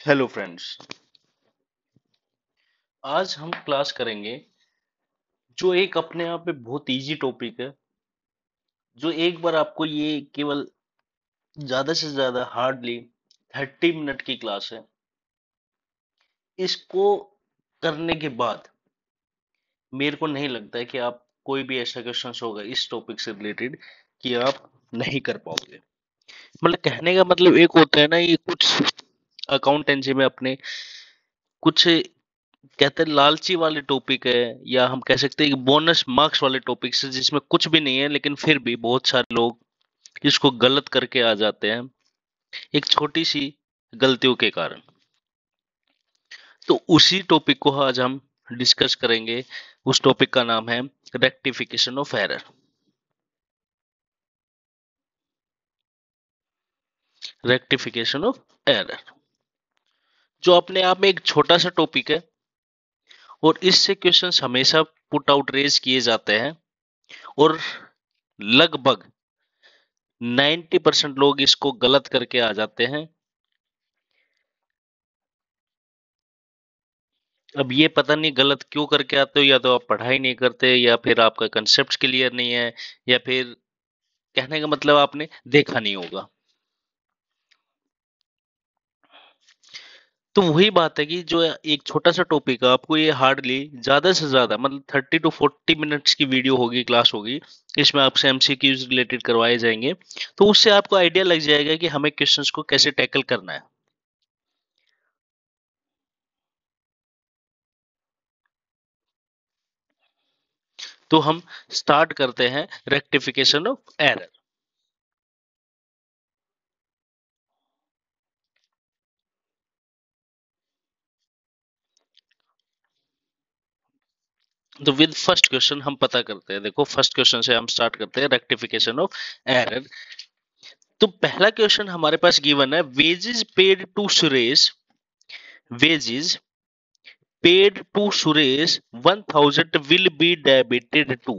Hello friends आज हम class करेंगे जो एक अपने आप में बहुत इजी टॉपिक है, जो एक बार आपको ये केवल ज़्यादा से ज़्यादा हार्डली थर्टी मिनट की क्लास है। इसको करने के बाद मेरे को नहीं लगता है कि आप कोई भी ऐसा क्वेश्चन होगा इस टॉपिक से रिलेटेड कि आप नहीं कर पाओगे। मतलब कहने का मतलब एक होता है ना, ये कुछ अकाउंटेंसी में अपने कुछ कहते हैं लालची वाले टॉपिक है, या हम कह सकते हैं बोनस मार्क्स वाले टॉपिक है जिसमें कुछ भी नहीं है, लेकिन फिर भी बहुत सारे लोग इसको गलत करके आ जाते हैं, एक छोटी सी गलतियों के कारण। तो उसी टॉपिक को आज हम डिस्कस करेंगे। उस टॉपिक का नाम है rectification of error rectification of error जो अपने आप में एक छोटा सा टॉपिक है, और इससे क्वेश्चंस हमेशा पुट आउट रेज किए जाते हैं, और लगभग 90 परसेंट लोग इसको गलत करके आ जाते हैं। अब ये पता नहीं गलत क्यों करके आते हो, या तो आप पढ़ाई नहीं करते, या फिर आपका कंसेप्ट क्लियर नहीं है, या फिर कहने का मतलब आपने देखा नहीं होगा। तो वही बात है कि जो एक छोटा सा टॉपिक है, आपको ये हार्डली ज़्यादा से ज़्यादा मतलब थर्टी टू फोर्टी मिनट्स की वीडियो होगी क्लास होगी, इसमें आपसे एमसीक्यूज रिलेटेड करवाए जाएँगे। तो उससे आपको आइडिया लग जाएगा कि हमें क्वेश्चंस को कैसे टैकल करना है। तो हम स्टार्ट करते हैं रेक्टिफिकेशन ऑफ़ एरर तो विद फ़र्स्ट क्वेश्चन हम पता करते हैं, देखो फ़र्स्ट क्वेश्चन से हम स्टार्ट करते हैं रेक्टिफिकेशन ऑफ़ एरर तो पहला क्वेश्चन हमारे पास गिवन है wages paid to Suresh wages paid to Suresh 1000 will be debited to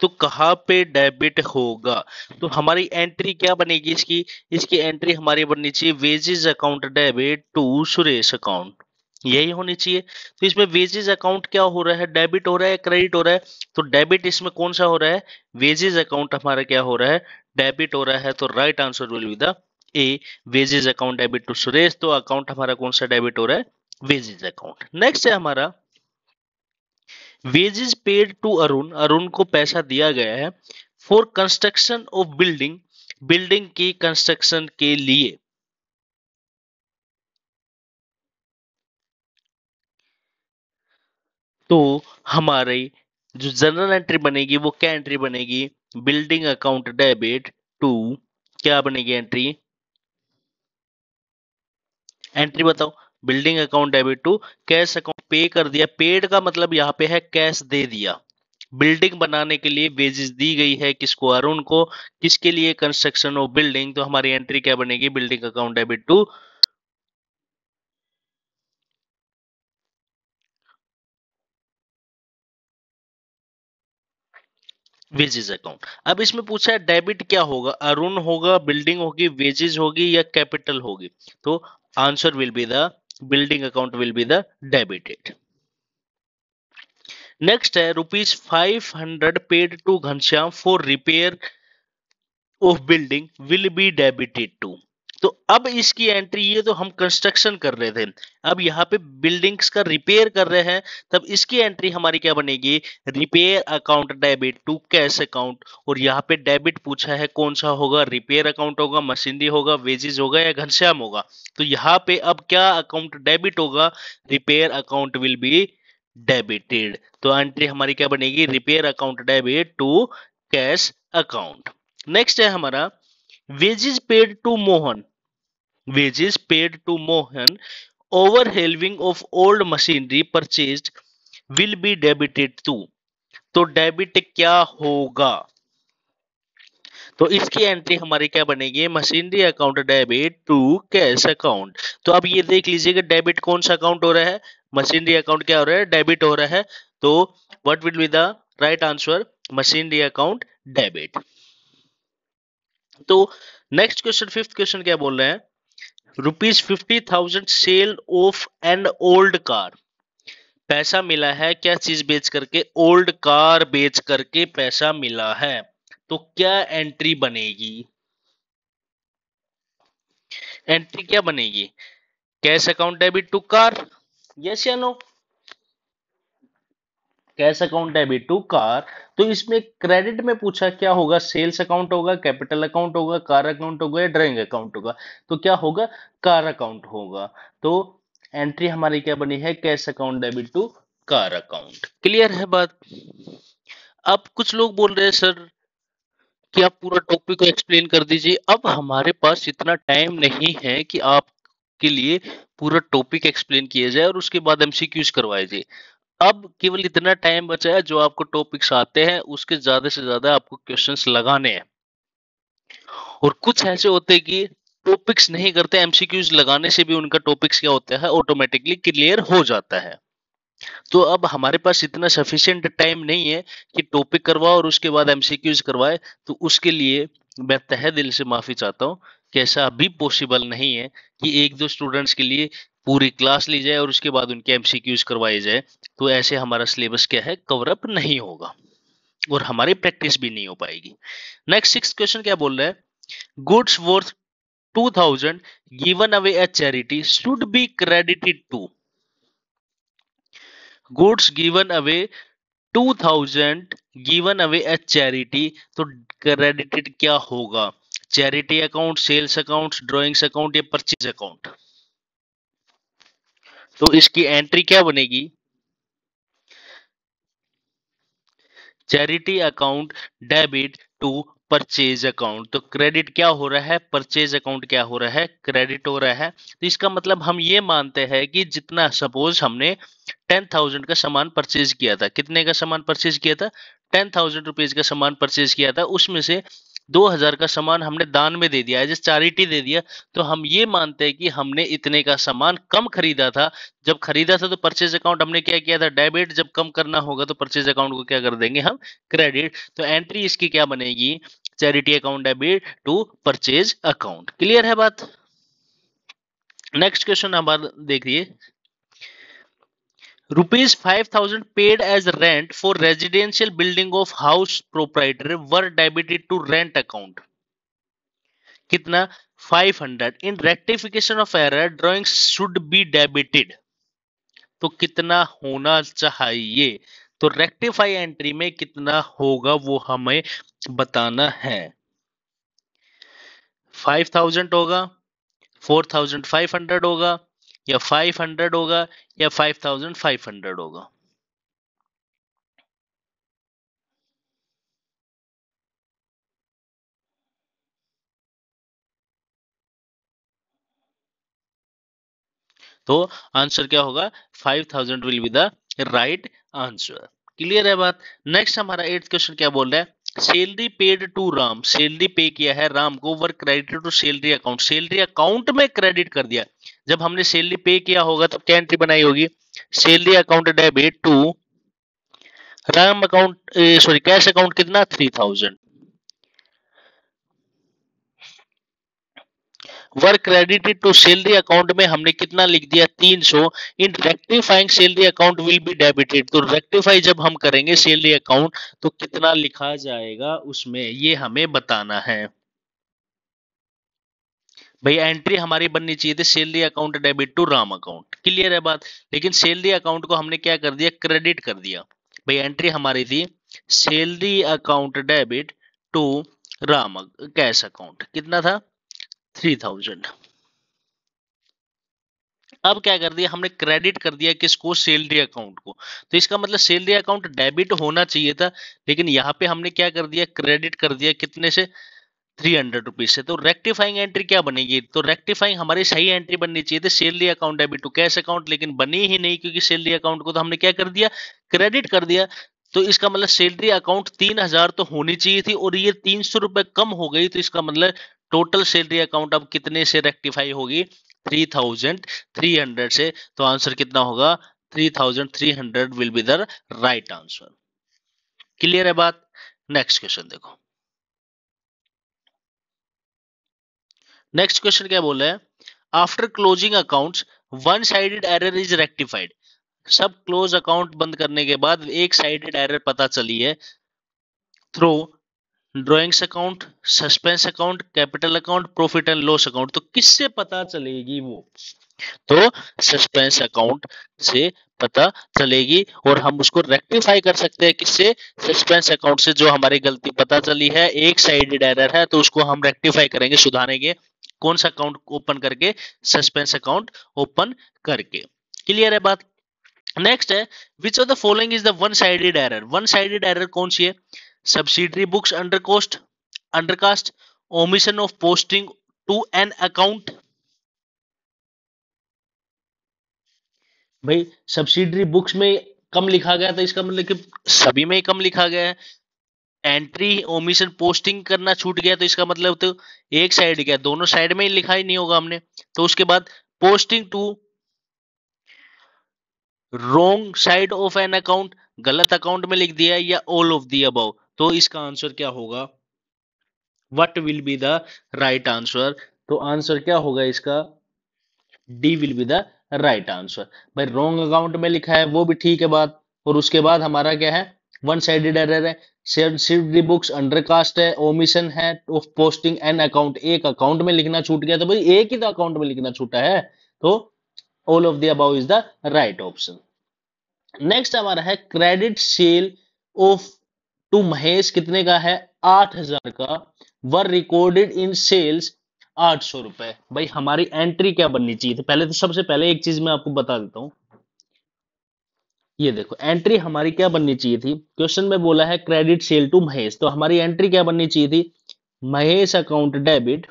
तो कहाँ पे डेबिट होगा? तो हमारी एंट्री क्या बनेगी इसकी? इसकी एंट्री हमारी बननी चाहिए wages account debit to Suresh account यही होनी चाहिए। तो इसमें वेजेज अकाउंट क्या हो रहा है? डेबिट हो रहा है क्रेडिट हो रहा है? तो डेबिट इसमें कौन सा हो रहा है? वेजेज अकाउंट हमारा क्या हो रहा है? डेबिट हो रहा है तो right answer will be the a wages account debit to Suresh तो अकाउंट हमारा कौन सा डेबिट हो रहा है? वेजेज अकाउंट नेक्स्ट है हमारा wages paid to Arun Arun को पैसा दिया गया है for construction of building building की कंस्ट्रक्शन के लिए। तो हमारी जो जनरल एंट्री बनेगी, वो क्या एंट्री बनेगी? बिल्डिंग अकाउंट डेबिट टू क्या बनेगी एंट्री एंट्री बताओ। Building account debit to cash account पे कर दिया। पेड का मतलब यहाँ पे है कैश दे दिया। बिल्डिंग बनाने के लिए वेजेस दी गई है किसको? अरुण को। किसके लिए कंस्ट्रक्शन ऑफ़ बिल्डिंग तो हमारी एंट्री क्या बनेगी? Building account debit to wages account अब इसमें पूछा है डेबिट क्या होगा? अरुण होगा बिल्डिंग होगी वेजेज होगी या कैपिटल होगी? तो answer will be the building account will be the debited next है rupees five hundred paid to Ghanshyam for repair of building will be debited to तो अब इसकी एंट्री ये तो हम कंस्ट्रक्शन कर रहे थे। अब यहाँ पे बिल्डिंग्स का रिपेयर कर रहे हैं, तब इसकी एंट्री हमारी क्या बनेगी? Repair account debit to cash account और यहाँ पे डेबिट पूछा है कौन सा होगा? रिपेयर अकाउंट होगा, मशीनरी होगा वेजेस होगा या घनश्याम होगा? तो यहाँ पे अब क्या अकाउंट डेबिट होगा? Repair account will be debited तो एंट्री हमारी क्या बनेगी? Repair account debit to cash account next है हमारा wages paid to mohan. Wages paid to mohan. Overhauling of old machinery purchased will be debited to. तो debit क्या होगा? तो इसकी एंट्री हमारी क्या बनेगी? Machinery account debit to cash account तो अब ये देख लीजिएगा डेबिट कौन सा अकाउंट हो रहा है? मशीनरी अकाउंट क्या हो रहा है? डेबिट हो रहा है। तो what will be the right answer machinery account debit तो नेक्स्ट क्वेश्चन फिफ्थ क्वेश्चन क्या बोल रहे हैं? Rupees fifty thousand sale of an old car पैसा मिला है, क्या चीज़ बेच करके ओल्ड कार बेच करके पैसा मिला है? तो क्या एंट्री बनेगी? एंट्री क्या बनेगी? Cash account debit to car yes या no cash account, debit to car तो इसमें क्रेडिट में पूछा क्या होगा? सेल्स अकाउंट होगा, कैपिटल अकाउंट होगा, कार अकाउंट होगा या ड्राइंग अकाउंट होगा? तो क्या होगा? कार अकाउंट होगा। तो एंट्री हमारी क्या बनी है? Cash account, debit to car account. Clear है बात? अब कुछ लोग बोल रहे हैं, सर, कि आप पूरा टॉपिक को एक्सप्लेन कर दीजिए। अब हमारे पास इतना टाइम नहीं है कि आप के लिए पूरा टॉपिक एक्सप्लेन किया जाए और उसके बाद एमसीक्यूज करवाए जाए। अब केवल इतना टाइम बचा है जो आपको टॉपिक्स आते हैं उसके ज़्यादा से ज़्यादा आपको क्वेश्चंस लगाने हैं। और कुछ ऐसे होते हैं कि टॉपिक्स नहीं करते एमसीक्यूज लगाने से भी उनका टॉपिक्स क्या होता है ऑटोमेटिकली क्लियर हो जाता है। तो अब हमारे पास इतना सफिशियंट टाइम नहीं है कि टॉपिक करवाओ और उसके बाद एमसीक्यूज करवाए तो उसके लिए मैं तहे दिल से माफ़ी चाहता हूँ कि ऐसा अभी पॉसिबल नहीं है कि एक दो स्टूडेंट्स के लिए पूरी क्लास ली जाए और उसके बाद उनके एमसीक्यूज करवाए जाए तो ऐसे हमारा सिलेबस क्या है कवर अप नहीं होगा और हमारी प्रैक्टिस भी नहीं हो पाएगी। नेक्स्ट सिक्स क्वेश्चन क्या बोल रहा है? Goods worth 2000 given away as charity should be credited to goods given away 2000 given away as charity तो क्रेडिटेड क्या होगा? Charity account sales account drawings account या परचेज अकाउंट तो इसकी एंट्री क्या बनेगी? Charity account debit to purchase account तो credit क्या हो रहा है? परचेज अकाउंट क्या हो रहा है? क्रेडिट हो रहा है। तो इसका मतलब हम ये मानते हैं कि जितना सपोज़ हमने टेन थाउज़ेंड का सामान परचेज किया था। कितने का सामान परचेज किया था? टेन थाउज़ेंड रुपीज़ का सामान परचेज किया था। उसमें से दो हज़ार का सामान हमने दान में दे दिया एज चैरिटी दे दिया। तो हम ये मानते हैं कि हमने इतने का सामान कम खरीदा था। जब खरीदा था तो परचेज अकाउंट हमने क्या किया था? डेबिट जब कम करना होगा तो परचेज अकाउंट को क्या कर देंगे हम? क्रेडिट तो एंट्री इसकी क्या बनेगी? Charity account debit to purchase account clear है बात? नेक्स्ट क्वेश्चन हमारा देखिए। Rupees 5000 paid as rent for residential building of house proprietor were debited to rent account कितना 500 in rectification of error drawings should be debited तो कितना होना चाहिए तो रेक्टिफाई एंट्री में कितना होगा वो हमें बताना है 5000 होगा 4500 होगा या 500 होगा या 5500 होगा। तो आंसर क्या होगा? 5000 will be the right answer clear है बात? नेक्स्ट हमारा एट्थ क्वेश्चन क्या बोल रहा है? Salary paid to Ram salary pay किया है राम को were credit to salary account salary account में क्रेडिट कर दिया। जब हमने सैलरी पे किया होगा तब क्या एंट्री बनाई होगी? Salary account debit to Ram account sorry cash account कितना? Three thousand work credited to salary account में हमने कितना लिख दिया? 300 in rectifying salary account will be debited तो रेक्टिफाई जब हम करेंगे सैलरी अकाउंट तो कितना लिखा जाएगा उसमें? ये हमें बताना है। भाई एंट्री हमारी बननी चाहिए थी salary account debit to Ram account clear है बात? लेकिन सैलरी अकाउंट को हमने क्या कर दिया? क्रेडिट कर दिया। भाई एंट्री हमारी थी salary account debit to Ram cash account कितना था? थ्री थाउज़ेंड अब क्या कर दिया? हमने क्रेडिट कर दिया किसको? सैलरी अकाउंट को। तो इसका मतलब सैलरी अकाउंट डेबिट होना चाहिए था, लेकिन यहाँ पे हमने क्या कर दिया? क्रेडिट कर दिया कितने से? थ्री हंड्रेड रुपीज़ से। तो रेक्टिफाइंग एंट्री क्या बनेगी? तो रेक्टिफाइंग हमारी सही एंट्री बननी चाहिए थी salary account debit to cash account लेकिन बनी ही नहीं क्योंकि सैलरी अकाउंट को तो हमने क्या कर दिया? क्रेडिट कर दिया। तो इसका मतलब सैलरी अकाउंट तीन हज़ार तो होनी चाहिए थी और ये तीन सौ रुपए कम हो गई तो इसका मतलब टोटल सैलरी अकाउंट अब कितने से रेक्टिफाई होगी? थ्री थाउज़ेंड थ्री हंड्रेड से। तो आंसर कितना होगा? Three thousand three hundred will be the right answer clear है बात? नेक्स्ट क्वेश्चन देखो। नेक्स्ट क्वेश्चन क्या बोल रहे हैं? After closing accounts one sided error is rectified सब क्लोज अकाउंट बंद करने के बाद एक साइडेड एरर पता चली है। Through drawings account suspense account capital account profit and loss account तो किससे पता चलेगी वो? तो सस्पेंस अकाउंट से पता चलेगी और हम उसको रेक्टिफाई कर सकते हैं किससे? सस्पेंस अकाउंट से जो हमारी गलती पता चली है, एक साइडेड एरर है तो उसको हम रेक्टिफाई करेंगे, सुधारेंगे। कौन सा अकाउंट ओपन करके सस्पेंस अकाउंट ओपन करके। क्लियर है बात? नेक्स्ट है which of the following is the one sided error one sided error कौन सी है? Subsidiary books under cost undercast omission of posting to an account भाई सब्सिडरी बुक्स में कम लिखा गया तो इसका मतलब कि सभी में ही कम लिखा गया है। एंट्री ओमिशन पोस्टिंग करना छूट गया तो इसका मतलब तो एक साइड गया, दोनों साइड में ही लिखा ही नहीं होगा हमने। तो उसके बाद posting to wrong side of an account गलत अकाउंट में लिख दिया या ऑल ऑफ़ दी अबाउ तो इसका आंसर क्या होगा? What will be the right answer तो आंसर क्या होगा इसका? D will be the right answer भाई रॉन्ग अकाउंट में लिखा है, वो भी ठीक है बात। और उसके बाद हमारा क्या है? वन साइडेड एरर है बुक्स अंडरकास्ट है ओमिशन है ऑफ़ पोस्टिंग एन अकाउंट एक अकाउंट में लिखना छूट गया तो भाई एक ही तो अकाउंट में लिखना छूटा है। तो all of the above is the right option next हमारा है credit sale of to Mahesh कितने का है? आठ हज़ार का। वर रिकॉर्डेड इन सेल्स आठ सौ रुपए। भाई, हमारी एंट्री क्या बननी चाहिए पहले तो सबसे पहले एक चीज़ मैं आपको बता देता हूँ। ये देखो एंट्री हमारी क्या बननी चाहिए थी? क्वेश्चन में बोला है क्रेडिट सेल टू महेश। तो हमारी एंट्री क्या बननी चाहिए थी? Mahesh account debit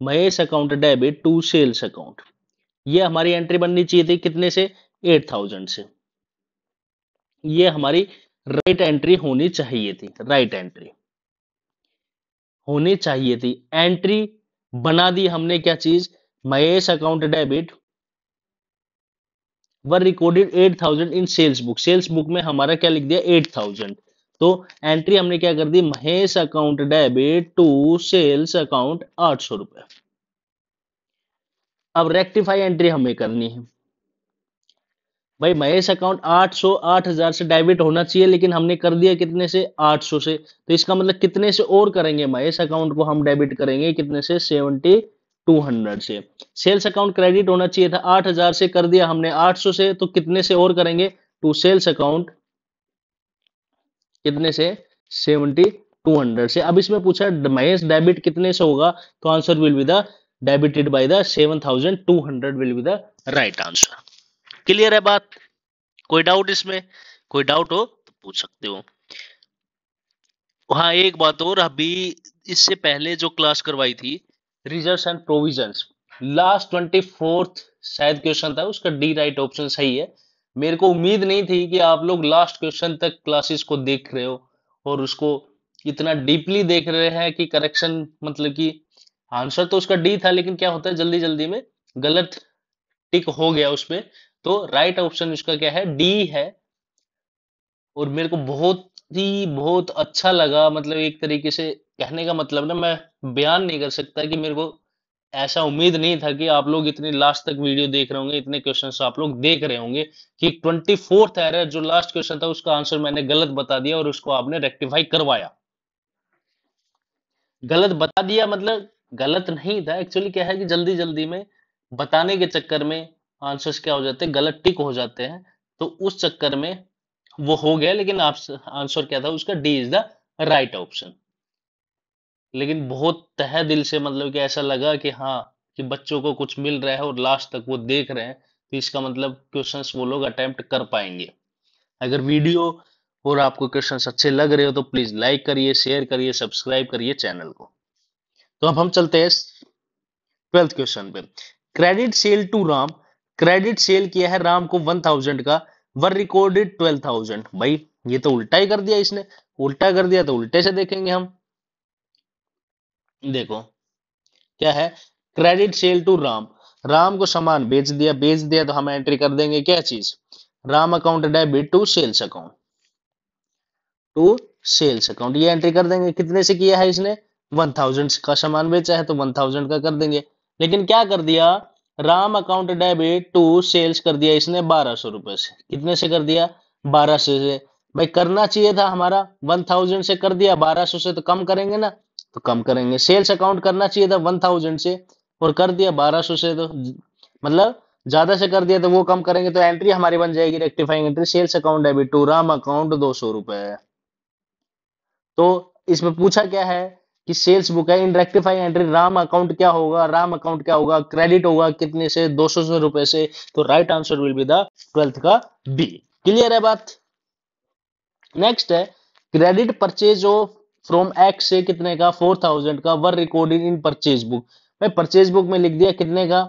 Mahesh account debit to sales account ये हमारी एंट्री बननी चाहिए थी कितने से? एट थाउज़ेंड से। ये हमारी राइट एंट्री होनी चाहिए थी राइट एंट्री होनी चाहिए थी. एंट्री बना दी हमने क्या चीज़? Mahesh account debit were recorded eight thousand in sales book sales book में हमारा क्या लिख दिया? एट थाउज़ेंड तो एंट्री हमने क्या कर दी? Mahesh account debit to sales account आठ सौ रुपए. अब रेक्टिफाई एंट्री हमें करनी है. भाई, महेश अकाउंट 800 8000 से डेबिट होना चाहिए, लेकिन हमने कर दिया कितने से? 800 से तो इसका मतलब कितने से और करेंगे? महेश अकाउंट को हम डेबिट करेंगे कितने से? 70 200 से। सेल्स अकाउंट क्रेडिट होना चाहिए था 8000 से कर दिया हमने 800 से तो कितने से और करेंगे? टू सेल्स अकाउंट कितने से? 70 200 से। अब इसमें पूछा, महेश डेबिट कितने से होगा? तो answer will be the debited by the 7200 will be the right answer clear है बात? कोई डाउट इसमें? कोई डाउट हो तो पूछ सकते हो। हाँ एक बात और, अभी इससे पहले जो क्लास करवाई थी reserve and provision last twenty fourth शायद क्वेश्चन था, उसका डी राइट ऑप्शन सही है। मेरे को उम्मीद नहीं थी कि आप लोग लास्ट क्वेश्चन तक क्लासेस को देख रहे हो, और उसको इतना डीपली देख रहे हैं कि करेक्शन मतलब कि आंसर तो उसका डी था, लेकिन क्या होता है जल्दी जल्दी में गलत टिक हो गया उसमें। तो राइट ऑप्शन इसका क्या है? डी है। और मेरे को बहुत ही, बहुत अच्छा लगा मतलब एक तरीके से कहने का मतलब ना, मैं बयान नहीं कर सकता कि मेरे को ऐसा उम्मीद नहीं था कि आप लोग इतनी लास्ट तक वीडियो देख रहे होंगे, इतने क्वेश्चन आप लोग देख रहे होंगे, कि ट्वेंटी फोर्थ एरर जो लास्ट क्वेश्चन था, उसका आंसर मैंने गलत बता दिया और उसको आपने रेक्टिफाई करवाया। गलत बता दिया मतलब गलत नहीं था। एक्चुअली क्या है कि जल्दी जल्दी में, बताने के चक्कर में आंसर्स क्या हो जाते हैं? गलत टिक हो जाते हैं। तो उस चक्कर में वो हो गया, लेकिन आप आंसर क्या था? उसका D is the right option लेकिन बहुत तह दिल से मतलब कि ऐसा लगा कि हाँ कि बच्चों को कुछ मिल रहा है और लास्ट तक वो देख रहे हैं तो इसका मतलब क्वेश्चंस वो लोग अटेम्प्ट कर पाएँगे। अगर वीडियो और आपको क्वेश्चंस अच्छे लग रहे हो तो प्लीज़ लाइक करिए शेयर करिए सब्सक्राइब करिए चैनल को। तो अब हम चलते हैं ट्वेल्थ क्वेश्चन पे। Credit sale to Ram credit sale किया है राम को वन थाउज़ेंड का, वर रिकॉर्डेड ट्वेल्व थाउज़ेंड भाई, ये तो उल्टा ही कर दिया इसने। उल्टा कर दिया तो उल्टे से देखेंगे हम। देखो, क्या है? Credit sale to Ram. Ram को सामान बेच दिया बेच दिया तो हम एंट्री कर देंगे क्या चीज़? Ram account debit to sales account to sales account ये एंट्री कर देंगे। कितने से किया है इसने? वन थाउज़ेंड का सामान बेचा है तो वन थाउज़ेंड का कर देंगे। लेकिन क्या कर दिया? Ram account debit to sales कर दिया इसने बारह सौ रुपए से। कितने से कर दिया? बारह सौ से। भाई, करना चाहिए था हमारा। वन थाउज़ेंड से कर दिया, बारह सौ से तो कम करेंगे ना। तो कम करेंगे। सेल्स अकाउंट करना चाहिए था वन थाउज़ेंड से और कर दिया बारह सौ से तो। मतलब ज़्यादा से कर दिया तो वो कम करेंगे तो एंट्री हमारी बन जाएगी rectifying entry sales account debit to Ram account दो सौ रुपए। तो इसमें पूछा क्या है? कि सेल्स बुक है इन एंट्री राम अकाउंट क्या होगा राम अकाउंट क्या होगा क्रेडिट होगा कितने से, दो सौ रुपए से तो right answer will be the twelfth का बी क्लियर है बात? नेक्स्ट है credit purchase of from X से कितने का? फोर थाउज़ेंड का were recorded in purchase book भाई परचेज बुक में लिख दिया कितने का?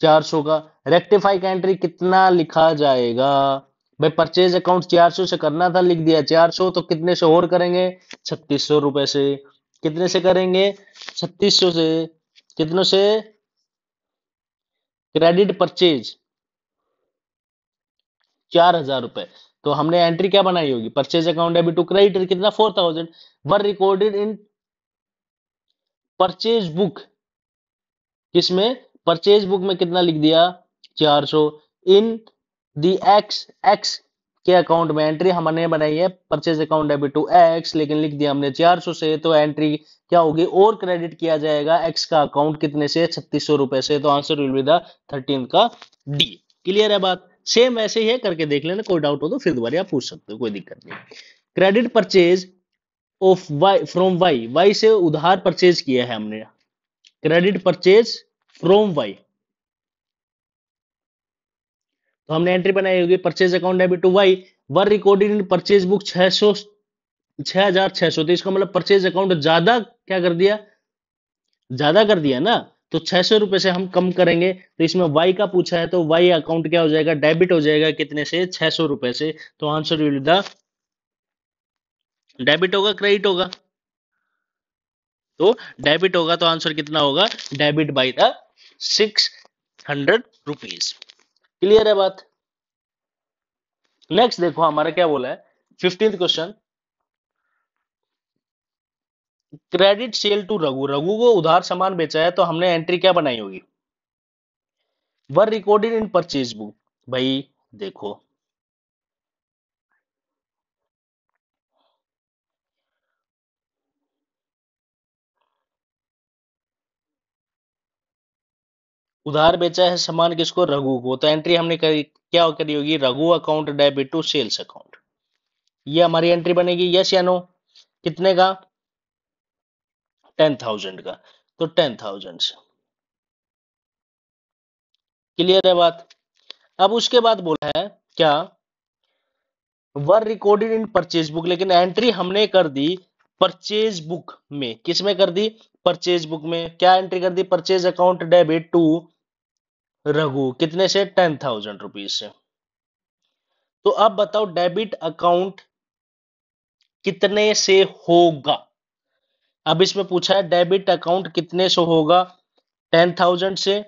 चार सौ का। रेक्टिफाई का एंट्री कितना लिखा जाएगा? भाई परचेज अकाउंट चार सौ से करना था, लिख दिया चार सौ तो कितने से और करेंगे? छत्तीस सौ रुपए से। कितने से करेंगे? छत्तीस सौ से। कितनों से? Credit purchase. चार हज़ार रुपए। तो हमने एंट्री क्या बनाई होगी? Purchase account debit to credit कितना? Four thousand. Were recorded in purchase book. किसमें? परचेज बुक में कितना लिख दिया? 400 इन दी एक्स एक्स के अकाउंट में एंट्री हमने बनाई है purchase account debit to X लेकिन लिख दिया हमने 400 से तो एंट्री क्या होगी? और क्रेडिट किया जाएगा एक्स का अकाउंट कितने से? छत्तीस सौ रुपए से तो answer will be the thirteen का डी क्लियर है बात? सेम वैसे ही है, करके देख लेना, कोई डाउट हो तो फिर दोबारा आप पूछ सकते हो, कोई दिक्कत नहीं। Credit purchase of Y from Y Y से उधार परचेज किया है हमने। क्रेडिट परचेज फ्रॉम वाई तो हमने एंट्री बनाई होगी purchase account debit to Y were recorded in purchase book छह सौ, छह हज़ार छह सौ। तो इसका मतलब परचेज अकाउंट ज़्यादा क्या कर दिया? ज़्यादा कर दिया ना? तो छह सौ रुपए से हम कम करेंगे। तो इसमें वाई का पूछा है तो वाई अकाउंट क्या हो जाएगा? डेबिट हो जाएगा कितने से? छह सौ रुपए से। तो आंसर विल द डेबिट होगा क्रेडिट होगा। तो डेबिट होगा तो आंसर कितना होगा? Debit by the six hundred rupees clear है बात? नेक्स्ट देखो, हमारा क्या बोला है? Fifteenth question credit sale to Raghu Raghu को उधार सामान बेचा है तो हमने एंट्री क्या बनाई होगी? Were recorded in purchase book भाई, देखो उधार बेचा है सामान किसको? रघु को। तो एंट्री हमने करी, क्या करी होगी? Raghu account debit to sales account ये हमारी एंट्री बनेगी यस या नो कितने का? टेन थाउज़ेंड का। तो टेन थाउज़ेंड से। क्लियर है बात? अब उसके बाद बोला है, क्या? Were recorded in purchase book लेकिन एंट्री हमने कर दी परचेज बुक में। किसमें कर दी? परचेज बुक में। क्या एंट्री कर दी? Purchase account debit to Raghu, कितने से? टेन थाउज़ेंड रुपीज़ से। तो अब बताओ डेबिट अकाउंट कितने से होगा? अब इसमें पूछा है डेबिट अकाउंट कितने से होगा? टेन थाउज़ेंड से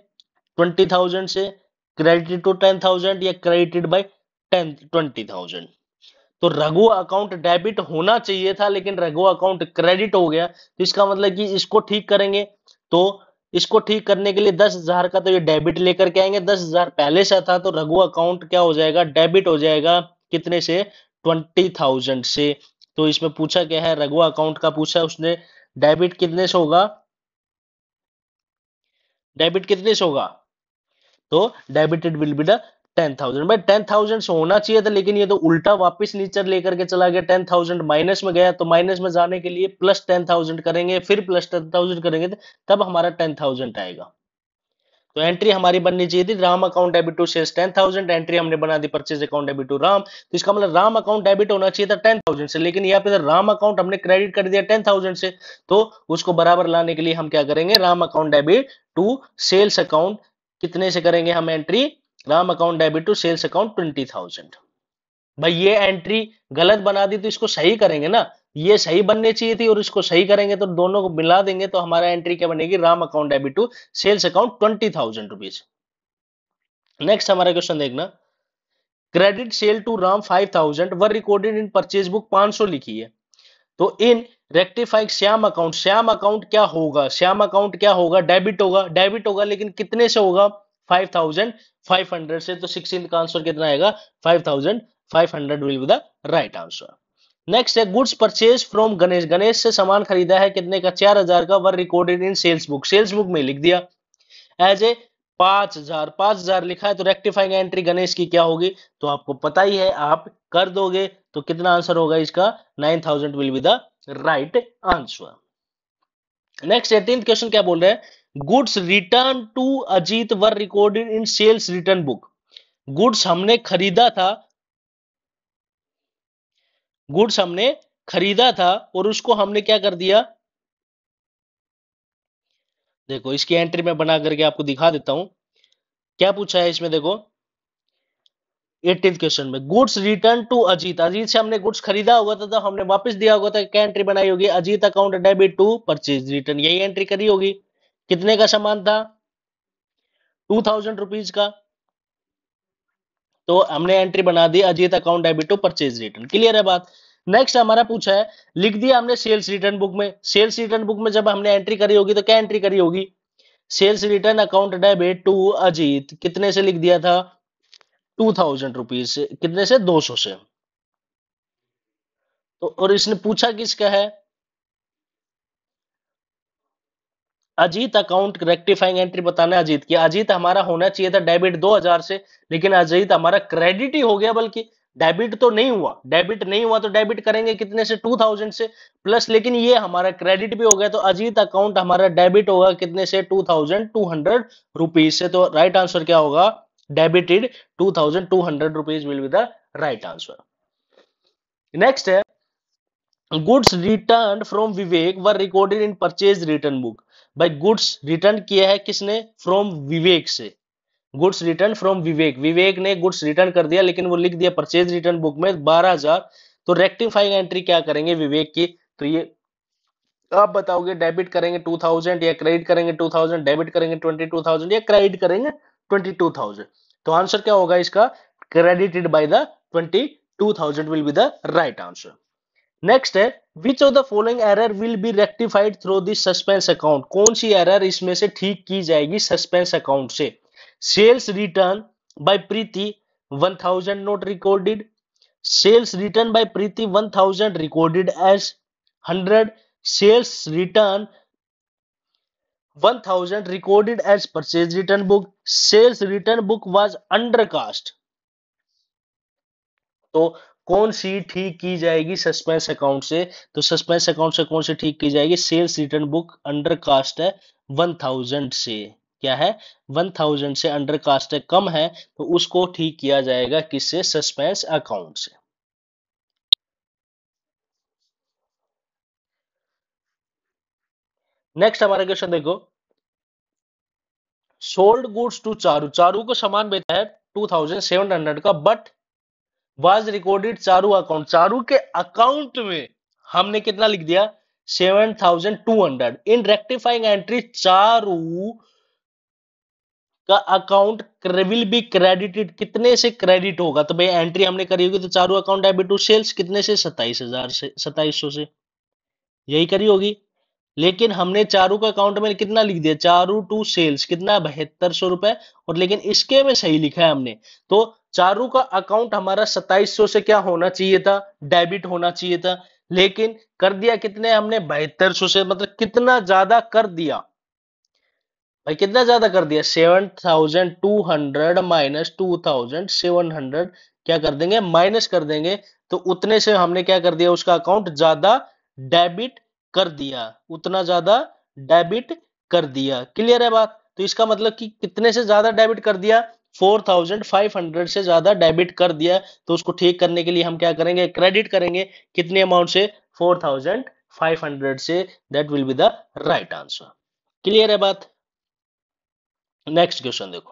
ट्वेंटी थाउज़ेंड से क्रेडिट टू टेन थाउज़ेंड या credited by ten twenty thousand तो रघु अकाउंट डेबिट होना चाहिए था, लेकिन रघु अकाउंट क्रेडिट हो गया तो इसका मतलब कि इसको ठीक करेंगे तो इसको ठीक करने के लिए दस हज़ार का तो ये डेबिट लेकर के आएँगे। दस हज़ार पहले से था तो रघु अकाउंट क्या हो जाएगा? डेबिट हो जाएगा कितने से? ट्वेंटी थाउज़ेंड से। तो इसमें पूछा क्या है, रघु अकाउंट का पूछा उसने, डेबिट कितने से होगा? डेबिट कितने से होगा? तो debited will be the ten thousand भाई टेन थाउज़ेंड से होना चाहिए था, लेकिन ये तो उल्टा वापस नीचे लेकर के चला गया टेन थाउज़ेंड माइनस में गया तो माइनस में जाने के लिए प्लस टेन थाउज़ेंड करेंगे, फिर प्लस टेन थाउज़ेंड करेंगे तब हमारा टेन थाउज़ेंड आएगा। तो एंट्री हमारी बननी चाहिए थी, Ram account debit to share ten thousand entry हमने बना दी purchase account debit to Ram तो इसका मतलब राम अकाउंट डेबिट होना चाहिए था टेन थाउज़ेंड से, लेकिन यहाँ पे राम अकाउंट हमने क्रेडिट कर दिया टेन थाउज़ेंड से तो उसको बराबर लाने के लिए हम क्या करेंगे, Ram account debit to sales account कितने से करेंगे हम entry Ram account debit to sales account twenty thousand भाई, ये एंट्री गलत बना दी तो इसको सही करेंगे ना? ये सही बनने चाहिए थी और इसको सही करेंगे तो दोनों को मिला देंगे तो हमारा एंट्री क्या बनेगी? Ram account debit to sales account twenty thousand rupees next हमारा क्वेश्चन देखना। Credit sale to Ram five thousand were recorded in purchase book पाँच सौ लिखी है। तो in rectifying Shyam account Shyam account क्या होगा? श्याम अकाउंट क्या होगा? डेबिट होगा। डेबिट होगा, लेकिन कितने से होगा? 5500 से तो सिक्सटीन का आंसर कितना आएगा? 5500 will be the right answer next है goods purchase from Ganesh Ganesh से सामान खरीदा है कितने का? चार हज़ार का were recorded in sales book sales book में लिख दिया। एज ए पाँच हज़ार पाँच हज़ार लिखा है तो रेक्टिफाइंग एंट्री गणेश की क्या होगी? तो आपको पता ही है, आप कर दोगे तो कितना आंसर होगा इसका? Nine thousand will be the right answer next eighteen question क्या बोल रहे हैं? Goods return to Ajit were recorded in sales return book. Goods हमने खरीदा था, गुड्स हमने खरीदा था और उसको हमने क्या कर दिया? देखो, इसकी एंट्री में बना करके आपको दिखा देता हूँ। क्या पूछा है इसमें देखो एटीन क्वेश्चन में, goods return to Ajit. Ajit से हमने गुड्स खरीदा होगा था तो हमने वापस दिया होगा था क्या एंट्री बनाई होगी? Ajit account debit to purchase, return, यही एंट्री करी होगी। कितने का सामान था? टू थाउज़ेंड रुपीज़ का। तो हमने एंट्री बना दी, Ajit account debit to purchase return clear है बात? नेक्स्ट हमारा पूछा है, लिख दिया हमने सेल्स रिटर्न बुक में। सेल्स रिटर्न बुक में जब हमने एंट्री करी होगी तो क्या एंट्री करी होगी? Sales return account debit to Ajit, कितने से लिख दिया था? टू थाउज़ेंड रुपीज़ से, कितने से? दो सौ से। तो और इसने पूछा किसका है? अजीत अकाउंट रेक्टिफाइंग एंट्री बताना है अजीत की। अजीत हमारा होना चाहिए था डेबिट 2000 से, लेकिन अजीत हमारा क्रेडिट ही हो गया बल्कि डेबिट तो नहीं हुआ। डेबिट नहीं हुआ तो डेबिट करेंगे कितने से? 2000 से प्लस लेकिन ये हमारा क्रेडिट भी हो गया। तो अजीत अकाउंट हमारा डेबिट होगा कितने से? 2200 रुपीज़ से। तो राइट आंसर क्या होगा? Debited 2200 rupees will be the right answer next है goods return from Vivek were recorded in purchase return book भाई, गुड्स रिटर्न किया है किसने? फ्रॉम विवेक से। Goods return from Vivek. Vivek ने गुड्स रिटर्न कर दिया, लेकिन वो लिख दिया परचेज रिटर्न बुक में बारह हज़ार। तो रेक्टिफाइंग एंट्री क्या करेंगे विवेक की? तो ये आप बताओगे, डेबिट करेंगे 2000 या क्रेडिट करेंगे 2000 डेबिट करेंगे 22000 या क्रेडिट करेंगे 22000 तो आंसर क्या होगा इसका? Credited by the 22000 will be the right answer. Next है which of the following error will be rectified through this suspense account कौन सी एरर इसमें से ठीक की जाएगी सस्पेंस अकाउंट से? Sales return by Preeti 1000 not recorded sales return by Preeti 1000 recorded as 100 sales return 1000 recorded as purchase return book. Sales return book was undercast. तो कौन सी ठीक की जाएगी सस्पेंस अकाउंट से? तो सस्पेंस अकाउंट से कौन सी ठीक की जाएगी? Sales return book undercast है 1000 से। क्या है? 1000 से अंडर कास्ट है, कम है तो उसको ठीक किया जाएगा किससे? सस्पेंस अकाउंट से। नेक्स्ट हमारा क्वेश्चन देखो। Sold goods to Charu Charu को सामान बेचा है 2700 का but was recorded Charu account Charu के अकाउंट में हमने कितना लिख दिया? 7200 इन रेक्टिफाइंग एंट्री चारू का अकाउंट विल बी क्रेडिटेड कितने से क्रेडिट होगा? तो भाई एंट्री हमने करी होगी तो Charu account debit to sales कितने से? सत्ताईस हज़ार से, सत्ताईस सौ से। यही करी होगी। लेकिन हमने चारू का अकाउंट में कितना लिख दिया? चारू टू सेल्स कितना? बहत्तर सौ रुपए। और लेकिन इसके में सही लिखा है हमने। तो चारू का अकाउंट हमारा सत्ताईस सौ से क्या होना चाहिए था? डेबिट होना चाहिए था। लेकिन कर दिया कितने हमने? बहत्तर सौ से। मतलब कितना ज़्यादा कर दिया? भाई कितना ज़्यादा कर दिया? Seven thousand two hundred minus two thousand seven hundred क्या कर देंगे? माइनस कर देंगे। तो उतने से हमने क्या कर दिया? उसका अकाउंट ज़्यादा डेबिट कर दिया, उतना ज़्यादा डेबिट कर दिया। क्लियर है बात? तो इसका मतलब कि कितने से ज़्यादा डेबिट कर दिया? 4500 से ज़्यादा डेबिट कर दिया। तो उसको ठीक करने के लिए हम क्या करेंगे? क्रेडिट करेंगे। कितने अमाउंट से? 4500 से। That will be the right answer clear है बात? नेक्स्ट क्वेश्चन देखो।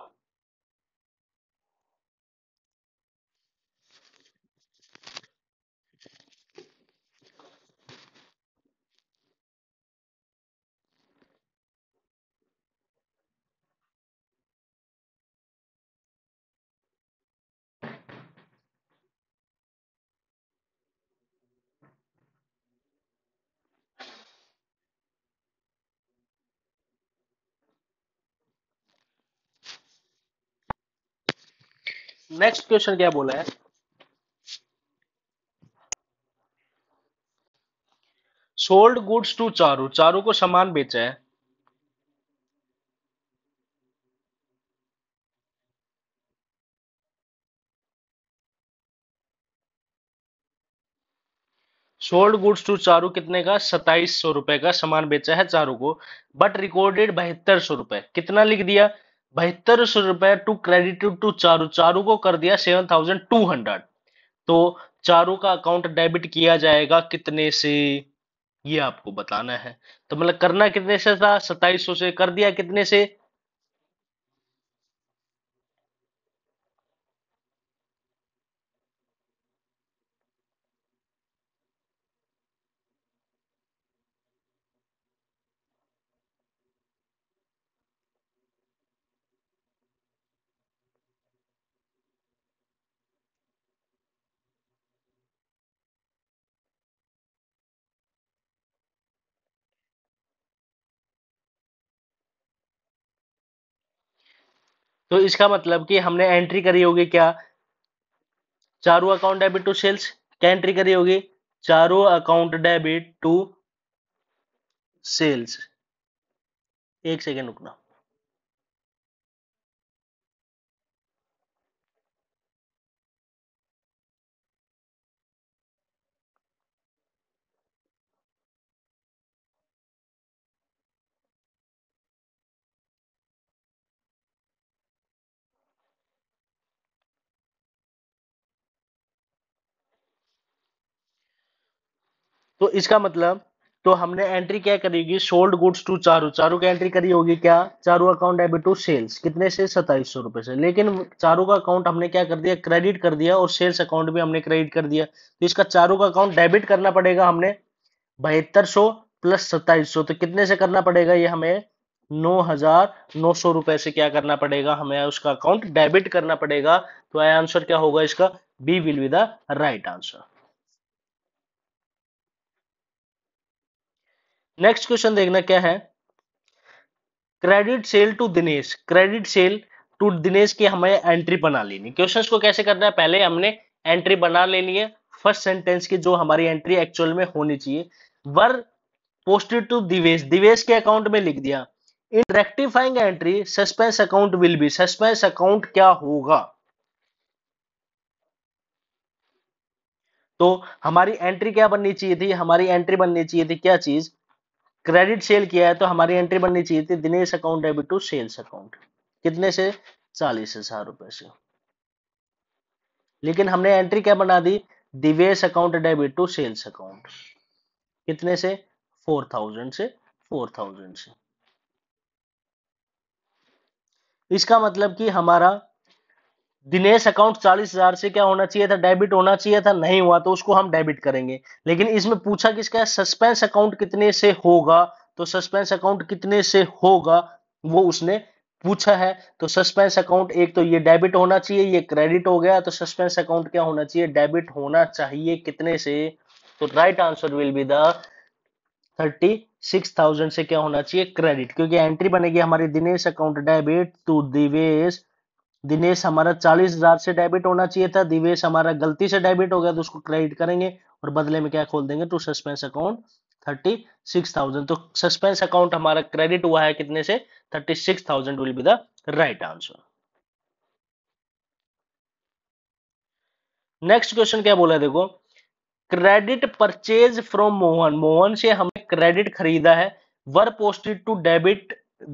नेक्स्ट क्वेश्चन क्या बोला है? Sold goods to Charu. Charu को सामान बेचा है। सोल्ड गुड्स टू चारू कितने का? सताइस सौ रुपए का सामान बेचा है चारू को बट रिकॉर्डेड बहत्तर सौ रुपए। कितना लिख दिया? बहत्तर सौ रुपए to credit to Charu Charu को कर दिया सेवन थाउज़ेंड टू हंड्रेड तो चारू का अकाउंट डेबिट किया जाएगा कितने से? ये आपको बताना है। तो मतलब करना कितने से था? सत्ताईस सौ से कर दिया कितने से? तो इसका मतलब कि हमने एंट्री करी होगी क्या? Charu account debit to sales क्या एंट्री करी होगी? Charu account debit to sales एक सेकेंड रुकना। तो इसका मतलब तो हमने एंट्री क्या करेगी sold goods to Charu. Charu की एंट्री करी होगी क्या? Charu account debit to sales कितने से? सताइस सौ रुपए से। लेकिन चारू का अकाउंट हमने क्या कर दिया? क्रेडिट कर दिया और सेल्स अकाउंट भी हमने क्रेडिट कर दिया। तो इसका चारू का अकाउंट डेबिट करना पड़ेगा हमने बहत्तर सौ प्लस सत्ताईस सौ। तो कितने से करना पड़ेगा? ये हमें नौ हज़ार नौ सौ रुपए से क्या करना पड़ेगा? हमें उसका अकाउंट डेबिट करना पड़ेगा। तो आंसर क्या होगा इसका? B will be the right answer next question देखना क्या है? Credit sale to Dinesh credit sale to Dinesh की हमें एंट्री बना लेनी क्वेश्चंस को कैसे करना है? पहले हमने एंट्री बना लेनी है। फ़र्स्ट सेंटेंस की जो हमारी एंट्री एक्चुअल में होनी चाहिए were posted to Divesh Divesh के अकाउंट में लिख दिया। In rectifying entry suspense account will be suspense account क्या होगा? तो हमारी एंट्री क्या बननी चाहिए थी? हमारी एंट्री बननी चाहिए थी क्या चीज़? क्रेडिट सेल किया है तो हमारी एंट्री बननी चाहिए थी Dinesh account debit to sales account कितने से? चालीस हज़ार रुपए से। लेकिन हमने एंट्री क्या बना दी? Divesh account debit to sales account कितने से? फोर थाउज़ेंड से फोर थाउज़ेंड से। इसका मतलब कि हमारा दिनेश अकाउंट चालीस हज़ार से क्या होना चाहिए था? डेबिट होना चाहिए था? नहीं हुआ तो उसको हम डेबिट करेंगे। लेकिन इसमें पूछा किसका है? सस्पेंस अकाउंट कितने से होगा? तो सस्पेंस अकाउंट कितने से होगा? वो उसने पूछा है। तो सस्पेंस अकाउंट एक तो ये डेबिट होना चाहिए, ये क्रेडिट हो गया। तो सस्पेंस अकाउंट क्या होना चाहिए? डेबिट होना चाहिए कितने से? तो right answer will be the thirty six thousand से क्या होना चाहिए? क्रेडिट क्योंकि एंट्री बनेगी हमारी Dinesh account debit to Divesh Dinesh, हमारा चालीस हज़ार से डेबिट होना चाहिए था। दिवेश हमारा गलती से डेबिट हो गया तो उसको क्रेडिट करेंगे और बदले में क्या खोल देंगे? To suspense account thirty six thousand तो सस्पेंस अकाउंट हमारा क्रेडिट हुआ है कितने से? Thirty six thousand will be the right answer next question क्या बोला देखो credit purchase from Mohan. Mohan से हमें क्रेडिट खरीदा है। Were posted to debit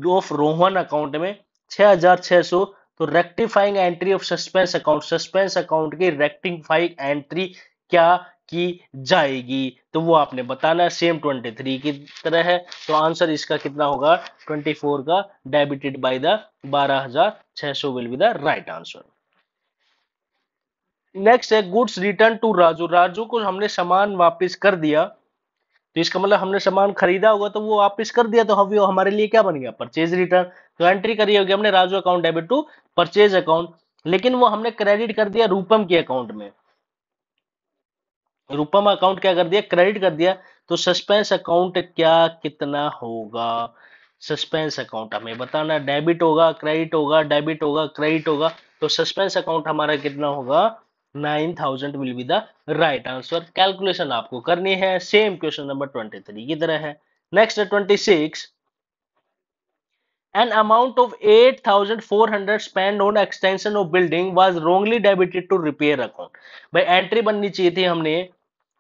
of Rohan account में छह हज़ार छह सौ तो rectifying entry of suspense account suspense account की रेक्टिफाइंग एंट्री क्या की जाएगी? तो वो आपने बताना है सेम 23 की तरह है। तो आंसर इसका कितना होगा? 24 का debited by the 12600 will be the right answer next है goods return to Raju Raju को हमने सामान वापस कर दिया। तो इसका मतलब हमने सामान खरीदा होगा तो वो वापस कर दिया। तो हम हमारे लिए क्या बन गया? परचेज रिटर्न तो एंट्री करी होगी हमने Raju account debit to purchase account लेकिन वो हमने क्रेडिट कर दिया रूपम के अकाउंट में। रूपम अकाउंट क्या कर दिया? क्रेडिट कर दिया। तो सस्पेंस अकाउंट क्या कितना होगा? सस्पेंस अकाउंट हमें बताना। डेबिट होगा क्रेडिट होगा डेबिट होगा क्रेडिट होगा। तो सस्पेंस अकाउंट हमारा कितना होगा? Nine thousand will be the right answer calculation आपको करनी है। Same question number twenty three की तरह है। Next twenty six an amount of 8400 spent on extension of building was wrongly debited to repair account. भाई एंट्री बननी चाहिए थी हमने।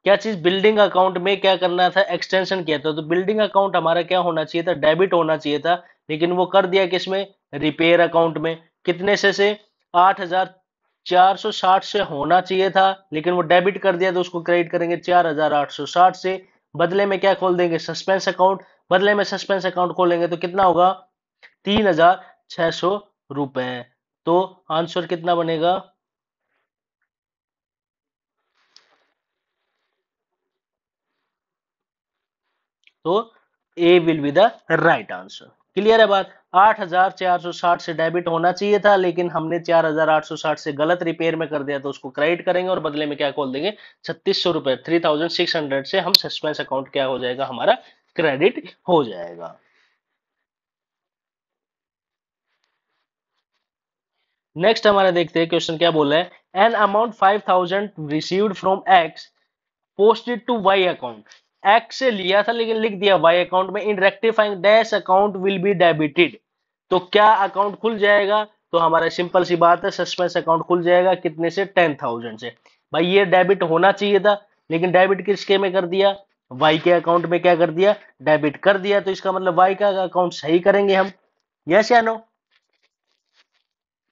क्या चीज़ बिल्डिंग अकाउंट में क्या करना था? एक्सटेंशन किया था। तो बिल्डिंग अकाउंट हमारा क्या होना चाहिए था? डेबिट होना चाहिए था। लेकिन वो कर दिया किसमें? रिपेयर अकाउंट में। कितने से से? आठ हज़ार चार सौ साठ से होना चाहिए था। लेकिन वो डेबिट कर दिया तो उसको क्रेडिट करेंगे चार हज़ार आठ सौ साठ से। बदले में क्या खोल देंगे? सस्पेंस अकाउंट बदले में सस्पेंस अकाउंट खोलेंगे तो कितना होगा? तीन हज़ार छह सौ रुपए। तो आंसर कितना बनेगा? तो A will be the right answer clear है बात? 8460 से डेबिट होना चाहिए था, लेकिन हमने 4860 से गलत रिपेयर में कर दिया तो उसको क्रेडिट करेंगे और बदले में क्या खोल देंगे? छत्तीस सौ रुपए। थ्री से हम सस्पेंस अकाउंट क्या हो जाएगा? हमारा क्रेडिट हो जाएगा। नेक्स्ट हमारा देखते हैं क्वेश्चन क्या बोला है? An amount five thousand received from X posted to Y account X से लिया था लेकिन लिख दिया वाई अकाउंट में in rectifying dash account will be debited तो क्या अकाउंट खुल जाएगा? तो हमारा सिंपल सी बात है सस्पेंस अकाउंट खुल जाएगा कितने से? टेन थाउज़ेंड से। भाई ये डेबिट होना चाहिए था, लेकिन डेबिट किसके में कर दिया? वाई के अकाउंट में क्या कर दिया? डेबिट कर दिया। तो इसका मतलब वाई का अकाउंट सही करेंगे हम। यस या नो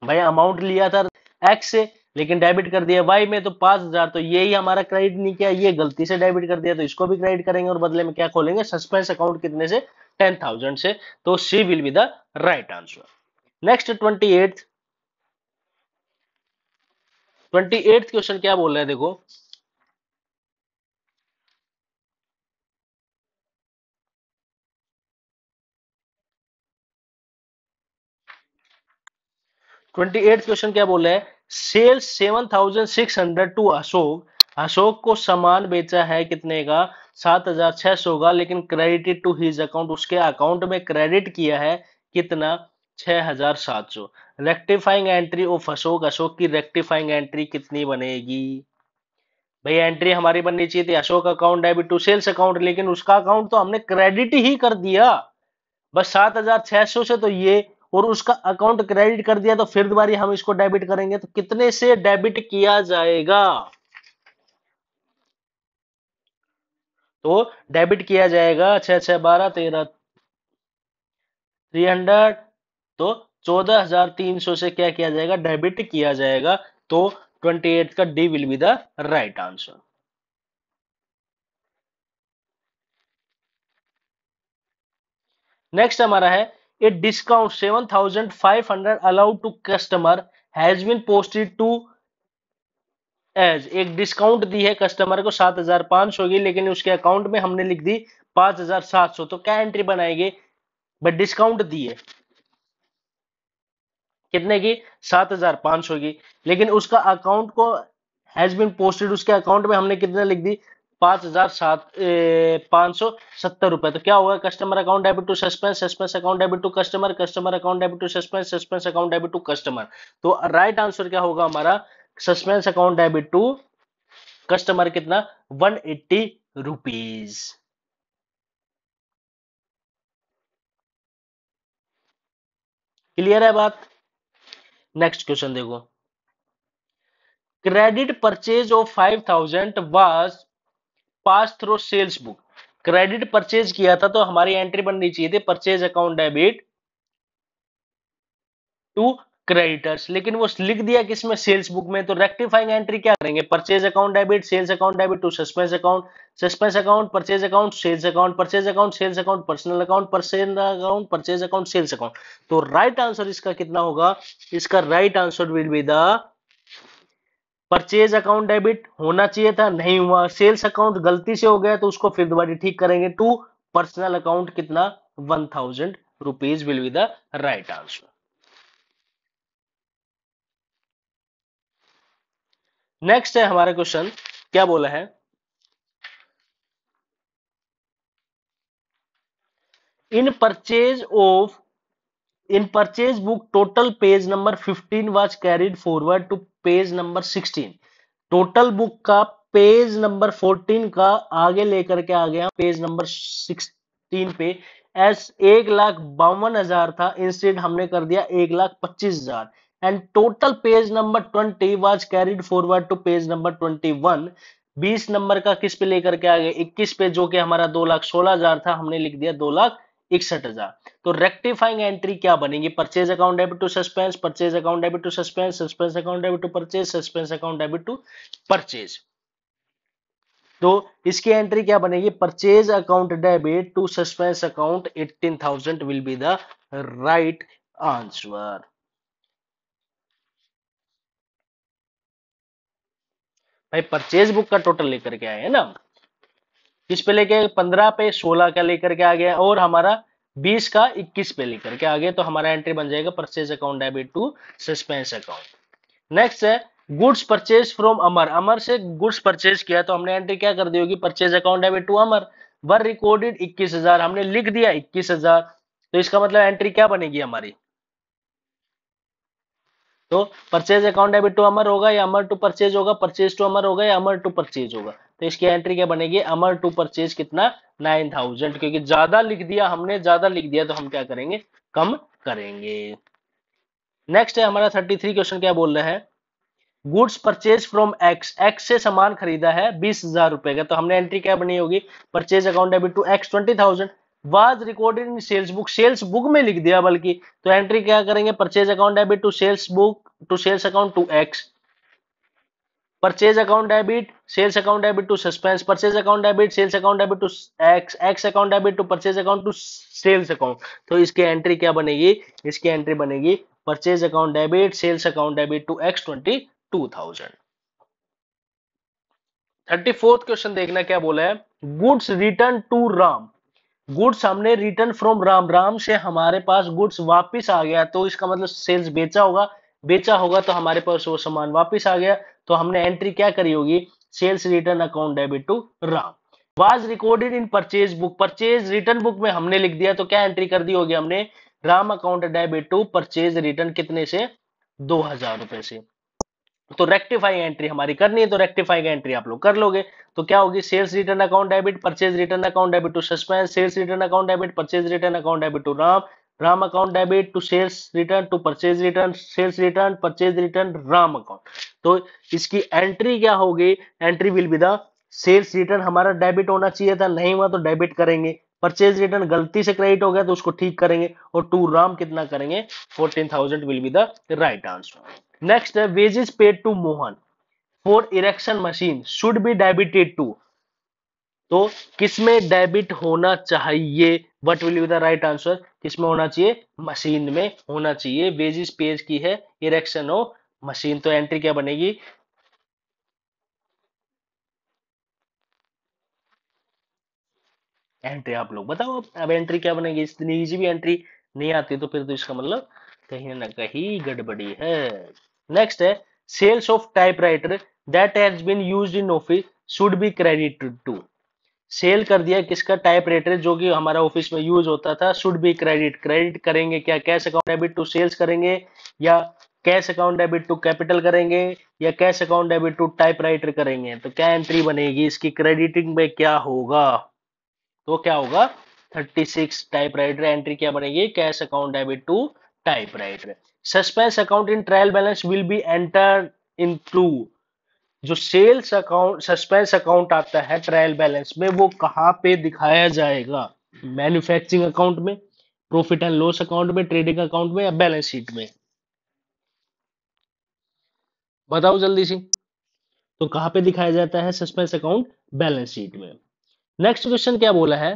भाई अमाउंट लिया था एक्स से, लेकिन डेबिट कर दिया वाई में तो पाँच हज़ार तो यही हमारा क्रेडिट नहीं किया, ये गलती से डेबिट कर दिया तो इसको भी क्रेडिट करेंगे और बदले में क्या खोलेंगे? सस्पेंस अकाउंट कितने से? टेन थाउज़ेंड से। तो C will be the right answer next twenty eight twenty eight question क्या बोल रहे हैं? देखो। ट्वेंटी एट क्वेश्चन क्या बोल रहे हैं? Sales seven thousand six hundred to Ashok. Ashok को सामान बेचा है कितने का? सात हज़ार छह सौ का, लेकिन क्रेडिटेड टू हिज अकाउंट उसके अकाउंट में क्रेडिट किया है कितना? छह हज़ार सात सौ। Rectifying entry of Ashok. Ashok की रेक्टिफाइंग एंट्री कितनी बनेगी? भाई एंट्री हमारी बननी चाहिए थी। Ashok account debit to sales account लेकिन उसका अकाउंट तो हमने क्रेडिट ही कर दिया। बस सात हज़ार छह सौ से तो ये और उसका अकाउंट क्रेडिट कर दिया तो फिर दोबारा हम इसको डेबिट करेंगे तो कितने से डेबिट किया जाएगा? तो डेबिट किया जाएगा छह छह, बारह, तेरह थ्री हंड्रेड तो चौदह हज़ार तीन सौ से क्या किया जाएगा? डेबिट किया जाएगा तो ट्वेंटी एट का D will be the right answer next हमारा है a discount 7500 allowed to customer has been posted to as एक डिस्काउंट दी है कस्टमर को सात हज़ार पाँच सौ की, लेकिन उसके अकाउंट में हमने लिख दी पाँच हज़ार सात सौ। तो क्या एंट्री बनाएँगे? बट डिस्काउंट दी है। कितने की? सात हज़ार पाँच सौ की। लेकिन उसका अकाउंट को हैज़ बिन पोस्टेड उसके अकाउंट में हमने कितने लिख दी? पाँच हज़ार सात पाँच सौ सत्तर रुपए। तो क्या होगा customer account debit to suspense suspense account debit to customer customer account debit to suspense suspense account debit to customer तो राइट आंसर क्या होगा हमारा? Suspense account debit to customer कितना? वन एट्टी रुपीज़ क्लियर है बात? Next question देखो। Credit purchase of five thousand was pass through sales book. Credit purchase किया था तो हमारी एंट्री बननी चाहिए थी, purchase account debit to creditors. लेकिन वो लिख दिया किसमें सेल्स बुक में तो रेक्टिफाइंग एंट्री क्या करेंगे? Purchase account debit, sales account debit to suspense account suspense account, purchase account, sales account, purchase account, sales account, personal account purchase account purchase account, sales account. तो right answer इसका कितना होगा? इसका right answer will be the purchase account debit होना चाहिए था, नहीं हुआ। सेल्स अकाउंट गलती से हो गया तो उसको फिर दोबारा ठीक करेंगे। टू पर्सनल अकाउंट कितना? One thousand rupees will be the right answer next है हमारा क्वेश्चन क्या बोला है? In purchase of in purchase book, total page number 15 was carried forward to page number 16 total book का पेज नंबर 14 का आगे लेकर के आ गया पेज नंबर 16 पे. एस एक लाख बावन हज़ार था इंस्टेड हमने कर दिया एक लाख पच्चीस हज़ार. And total page number 20 was carried forward to page number 21 20 number का किस पे लेकर के आ गए? 21 पे, जो कि हमारा दो लाख सोलह हज़ार था, हमने लिख दिया दो लाख इकसठ हज़ार। तो रेक्टिफाइंग एंट्री क्या बनेगी? Purchase account debit to suspense purchase account debit to suspense suspense account debit to purchase suspense account debit to purchase तो इसकी एंट्री क्या बनेगी? Purchase account debit to suspense account 18000 will be the right answer भाई purchase book का total लेकर के आए हैं ना? किस पे लेके पंद्रह पे, सोलह का लेकर के आ गया और हमारा बीस का इक्कीस पे लेकर के आ गया। तो हमारा एंट्री बन जाएगा purchase account debit to suspense account next है goods purchase from Amar Amar से गुड्स परचेज किया तो हमने एंट्री क्या कर दी होगी? Purchase account debit to Amar were recorded इक्कीस हज़ार. हमने लिख दिया इक्कीस हज़ार. तो इसका मतलब एंट्री क्या बनेगी हमारी? तो purchase account debit to Amar होगा या अमर टू परचेज होगा परचेज टू अमर होगा या अमर टू परचेज होगा। तो इसकी एंट्री क्या बनेगी? अमर टू परचेज कितना? नाइन थाउज़ेंड क्योंकि ज़्यादा लिख दिया हमने, ज़्यादा लिख दिया तो हम क्या करेंगे? कम करेंगे। नेक्स्ट है हमारा थर्टी थ्री क्वेश्चन क्या बोल रहे हैं? Goods purchase from X X से सामान खरीदा है, बीस हज़ार रुपए का। तो हमने एंट्री क्या बनी होगी? Purchase account debit to X twenty thousand was recorded in sales book sales book में लिख दिया बल्कि तो एंट्री क्या करेंगे? Purchase account debit to sales book to sales account to X purchase account debit, sales account debit to suspense, purchase account debit, sales account debit to X X account debit to purchase account to sales account. तो इसकी entry क्या बनेगी? इसकी entry बनेगी purchase account debit, sales account debit to X twenty two thousand. Thirty fourth question देखना क्या बोला है? Goods return to Ram. Goods हमने रिटर्न फ्रॉम राम। राम से हमारे पास गुड्स वापिस आ गया तो इसका मतलब सेल्स बेचा होगा। बेचा होगा तो हमारे पास वो सामान वापिस आ गया। तो हमने एंट्री क्या करी होगी? Sales return account debit to Ram was recorded in purchase book purchase return book में हमने लिख दिया तो क्या एंट्री कर दी होगी हमने? Ram account debit to purchase return कितने से? दो हज़ार रुपए से। तो रेक्टिफाइंग एंट्री हमारी करनी है तो रेक्टिफाइंग एंट्री आप लोग कर लोगे। तो क्या होगी? Sales return account debit purchase return account debit to suspense sales return account debit purchase return account debit to Ram Ram account debit to sales return to purchase return sales return purchase return Ram account तो इसकी entry क्या होगी? Entry will be the sales return हमारा debit होना चाहिए था, नहीं हुआ तो डेबिट करेंगे। परचेज रिटर्न गलती से क्रेडिट हो गया तो उसको ठीक करेंगे और टू राम कितना करेंगे? Fourteen thousand will be the right answer next है wages paid to Mohan for erection machine should be debited to तो किसमें डेबिट होना चाहिए? What will be the right answer किसमें होना चाहिए? मशीन में होना चाहिए। वेजिस पेज की है इरेक्शन ऑफ़ मशीन तो एंट्री क्या बनेगी? एंट्री आप लोग बताओ, अब एंट्री क्या बनेगी? इतनी इजी भी एंट्री नहीं आती तो फिर तो इसका मतलब कहीं ना कहीं गड़बड़ी है। नेक्स्ट है sales of typewriter that has been used in office should be credited to sale कर दिया किसका? टाइप रेटर जो कि हमारा ऑफ़िस में यूज़ होता था शुड बी क्रेडिट क्रेडिट करेंगे क्या? Cash account debit to sales करेंगे या cash account debit to capital करेंगे या cash account debit to typewriter करेंगे? तो क्या एंट्री बनेगी? इसकी क्रेडिटिंग में क्या होगा? तो क्या होगा? 36 टाइप राइटर एंट्री क्या बनेगी? Cash account debit to typewriter suspense account in trial balance will be enter into जो सेल्स अकाउंट सस्पेंस अकाउंट आता है ट्रायल बैलेंस में, वो कहाँ पे दिखाया जाएगा? मैन्युफैक्चरिंग अकाउंट में प्रॉफिट एंड लॉस अकाउंट में ट्रेडिंग अकाउंट में या बैलेंस शीट में? बताओ जल्दी सी। तो कहाँ पे दिखाया जाता है सस्पेंस अकाउंट बैलेंस शीट में। नेक्स्ट क्वेश्चन क्या बोला है?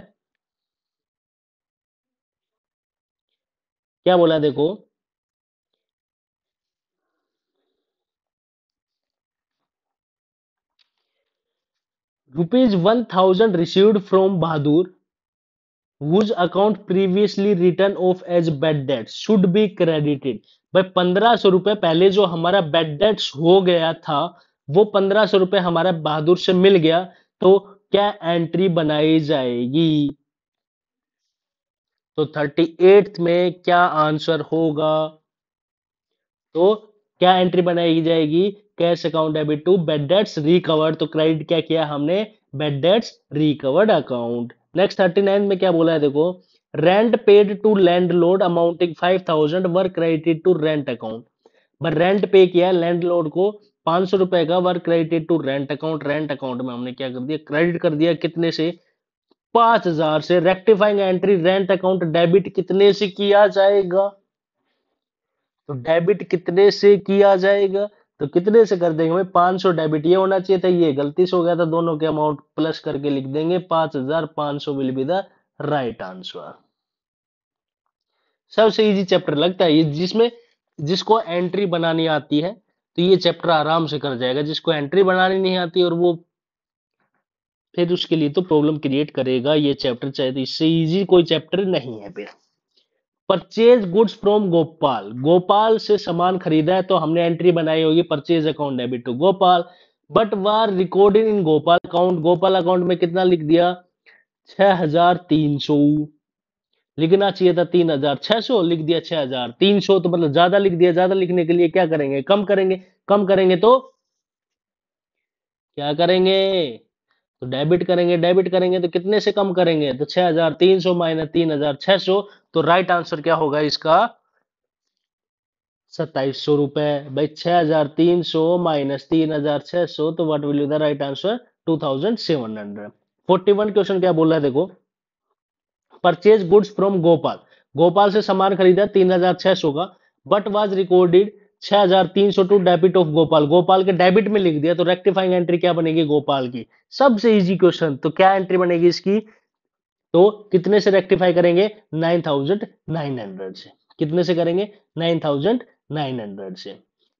क्या बोला देखो? Rupees 1000 received from Bahadur whose account previously written off as bad debts should be credited. भाई, पंद्रह सौ रुपए पहले जो हमारा बेड डेट्स हो गया था, वो पंद्रह सौ रुपए हमारा बहादुर से मिल गया तो क्या एंट्री बनाई जाएगी? तो थर्टी एट में क्या आंसर होगा? तो क्या एंट्री बनाई जाएगी? Cash account debit to bad debts recovered तो क्रेडिट क्या किया हमने? Bad debts recovered account next thirty nine में क्या बोला है देखो? Rent paid to landlord amounting five thousand were credited to rent account but rent pay किया लैंड लोड को पाँच सौ रुपए का were credited to rent account rent account में हमने क्या कर दिया? क्रेडिट कर दिया कितने से? पाँच हज़ार से। Rectifying entry rent account debit कितने से किया जाएगा? तो डेबिट कितने से किया जाएगा? तो कितने से कर देंगे भाई? पाँच सौ डेबिट ये होना चाहिए था, ये गलती से हो गया था दोनों के अमाउंट प्लस करके लिख देंगे, पाँच हज़ार पाँच सौ will be the right answer सबसे इजी चैप्टर लगता है ये, जिसमें, जिसको एंट्री बनानी आती है तो ये चैप्टर आराम से कर जाएगा। जिसको एंट्री बनानी नहीं आती और वो, फिर उसके लिए तो प्रॉब्लम क्रिएट करेगा ये चैप्टर चाहे तो इससे इजी कोई चैप्टर नहीं है फिर। Purchase goods from Gopal Gopal से सामान खरीदा है तो हमने एंट्री बनाई होगी purchase account debit to Gopal but were recorded in Gopal account Gopal account में कितना लिख दिया? छह हज़ार तीन सौ। लिखना चाहिए था तीन हज़ार। छह सौ लिख दिया छह हज़ार। तीन सौ तो मतलब ज़्यादा लिख दिया। ज़्यादा लिखने के लिए क्या करेंगे? कम करेंगे। कम करेंगे तो क्या करेंगे? तो डेबिट करेंगे। डेबिट करेंगे तो कितने से कम करेंगे? तो छह हज़ार तीन सौ माइनस तीन हज़ार छह सौ। तो राइट आंसर क्या होगा इसका? सत्ताईस सौ रुपए भाई, छह हज़ार तीन सौ माइनस तीन हज़ार छह सौ तो what will the right answer two thousand seven hundred forty one question क्या बोल रहा है, देखो। Purchase goods from Gopal Gopal से सामान खरीदा तीन हज़ार छह सौ का बट वॉज़ रिकॉर्डेड छह हज़ार तीन सौ to debit of Gopal Gopal के डेबिट में लिख दिया तो रेक्टिफाइंग एंट्री क्या बनेगी गोपाल की? सबसे इजी क्वेश्चन तो क्या एंट्री बनेगी इसकी? तो कितने से रेक्टिफाई करेंगे? नाइन थाउज़ेंड नाइन हंड्रेड से। कितने से करेंगे? नाइन थाउज़ेंड नाइन हंड्रेड से।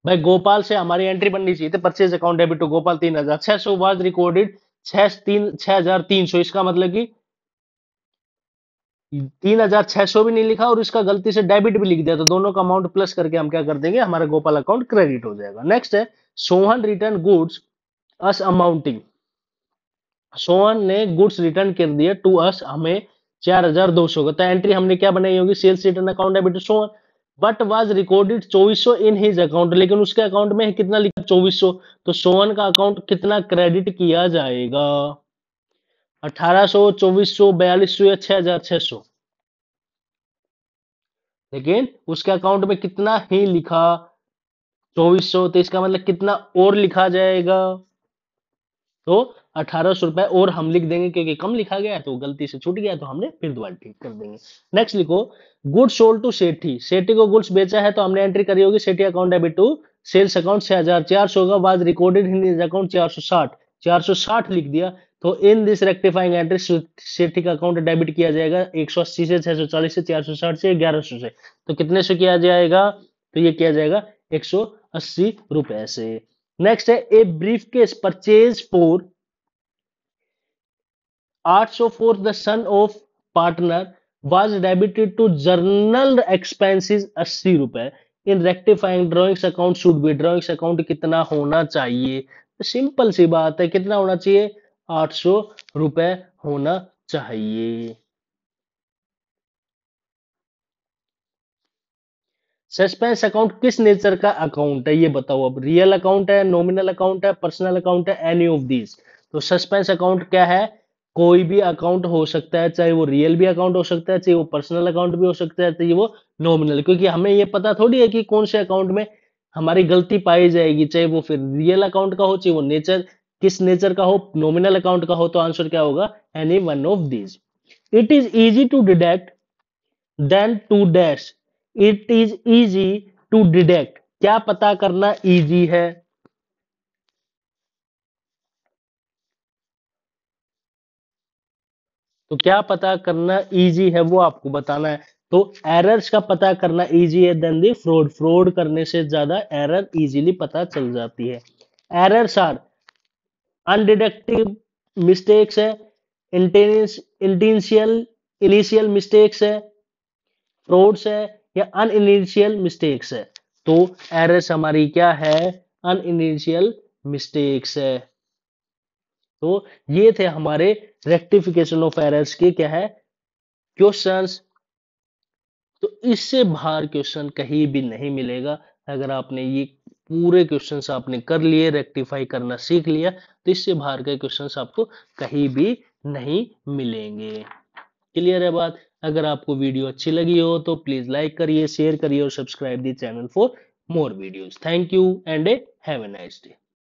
भाई, गोपाल से हमारी एंट्री बननी चाहिए purchase account debit to Gopal तीन हज़ार। छह सौ वॉज़ रिकॉर्डेड छह तीन, छह हज़ार तीन सौ। इसका मतलब कि तीन हज़ार छह सौ भी नहीं लिखा और इसका गलती से डेबिट भी लिख दिया। तो दोनों का अमाउंट प्लस करके हम क्या कर देंगे? हमारा गोपाल अकाउंट क्रेडिट हो जाएगा। नेक्स्ट है, Sohan return goods us amounting Sohan ने गुड्स रिटर्न कर दिया टू अस, हमें चार हज़ार दो सौ का। तो एंट्री हमने क्या बनाई होगी? Sales return account debit to Sohan but was recorded चौबीस सौ इन हिज अकाउंट लेकिन उसके अकाउंट में कितना लिखा? चौबीस सौ। तो सोहन का अकाउंट कितना क्रेडिट किया जाएगा? अठारह सौ, चौबीस सौ, बयालीस सौ या छह हज़ार छह सौ। लेकिन उसके अकाउंट में कितना ही लिखा? चौबीस सौ। तो इसका मतलब कितना और लिखा जाएगा? तो अठारह सौ रुपए और हम लिख देंगे क्योंकि कम लिखा गया है तो गलती से छूट गया तो हमने फिर दोबारा ठीक कर देंगे। नेक्स्ट लिखो good sold to Sethi. Sethi को गुड्स बेचा है तो हमने एंट्री करी होगी Sethi account debit to sales account छह हज़ार चार सौ का, बाद रिकॉर्डेड इन अकाउंट चार सौ साठ। चार सौ साठ लिख दिया तो in this rectifying entry Sethi का अकाउंट डेबिट किया जाएगा 180 से 640 से 460 से 1100 से तो कितने से किया जाएगा? तो ये किया जाएगा 180 रुपए से। नेक्स्ट है a briefcase purchase for 800 for the son of partner was debited to journal expenses 80 रुपए। In rectifying drawings account should be drawings account कितना होना चाहिए? सिंपल सी बात है, कितना होना चाहिए? आठ सौ रुपए होना चाहिए। सस्पेंस अकाउंट किस नेचर का अकाउंट है? ये बताओ अब। रियल अकाउंट है नॉमिनल अकाउंट है पर्सनल अकाउंट है एनी ऑफ़ दीज तो सस्पेंस अकाउंट क्या है? कोई भी अकाउंट हो सकता है, चाहे वो रियल भी अकाउंट हो सकता है, चाहे वो पर्सनल अकाउंट भी हो सकता है, चाहे वो नॉमिनल, क्योंकि हमें ये पता थोड़ी है कि कौन से अकाउंट में हमारी गलती पाई जाएगी, चाहे वो फिर रियल अकाउंट का हो, चाहे वो नेचर, किस नेचर का हो, नॉमिनल अकाउंट का हो तो आंसर क्या होगा? Any one of these it is easy to deduct then to dash it is easy to deduct क्या पता करना इजी है? तो क्या पता करना इजी है वो आपको बताना है। तो एरर्स का पता करना इजी है देन दी फ्रॉड फ्रॉड करने से ज़्यादा एरर इजीली पता चल जाती है। एरर्स आर अनडिडक्टिव मिस्टेक्स है इंटेंशियल इनिशियल मिस्टेक्स है फ्रॉड्स है, या अनइनिशियल मिस्टेक्स है। तो एरर्स हमारी क्या है? अनइनिशियल मिस्टेक्स है। तो ये थे हमारे रेक्टिफिकेशन ऑफ़ एरर्स के क्या है? क्वेश्चंस तो इससे बाहर क्वेश्चन कहीं भी नहीं मिलेगा। अगर आपने ये पूरे क्वेश्चंस आपने कर लिए रेक्टिफाई करना सीख लिया तो इससे बाहर के क्वेश्चंस आपको कहीं भी नहीं मिलेंगे। क्लियर है बात? अगर आपको वीडियो अच्छी लगी हो तो प्लीज़ लाइक करिए शेयर करिए और subscribe the channel for more videos thank you and a have a nice day